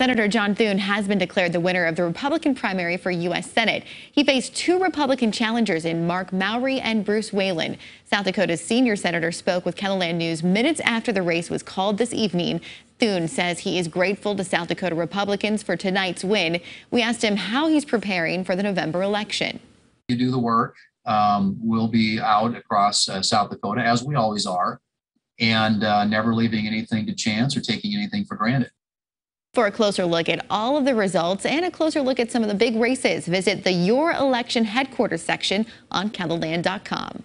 Senator John Thune has been declared the winner of the Republican primary for U.S. Senate. He faced two Republican challengers in Mark Mowry and Bruce Whalen. South Dakota's senior senator spoke with KELOLAND News minutes after the race was called this evening. Thune says he is grateful to South Dakota Republicans for tonight's win. We asked him how he's preparing for the November election. You do the work. Um, we'll be out across uh, South Dakota, as we always are, and uh, never leaving anything to chance or taking anything for granted. For a closer look at all of the results and a closer look at some of the big races, visit the Your Election Headquarters section on KELOLAND.com.